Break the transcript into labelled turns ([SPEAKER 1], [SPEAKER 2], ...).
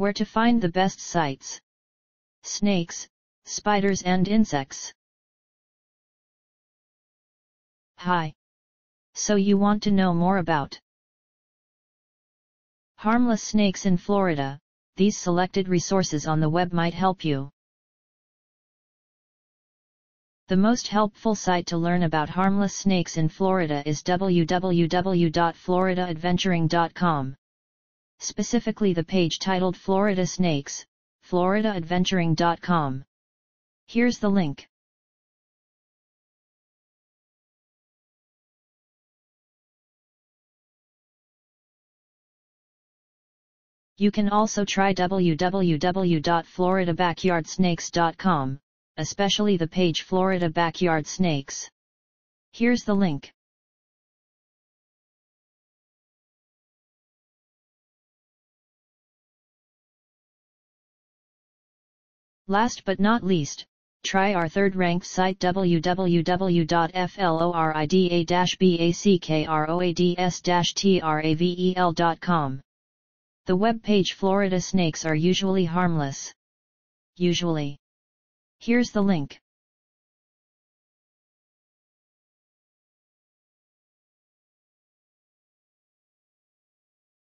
[SPEAKER 1] Where to find the best sites? Snakes, spiders and insects. Hi. So you want to know more about harmless snakes in Florida, these selected resources on the web might help you. The most helpful site to learn about harmless snakes in Florida is www.floridaadventuring.com. Specifically the page titled Florida Snakes, floridaadventuring.com. Here's the link. You can also try www.floridabackyardsnakes.com, especially the page Florida Backyard Snakes. Here's the link. Last but not least, try our third-ranked site www.florida-backroads-travel.com. The web page Florida snakes are usually harmless. Usually. Here's the link.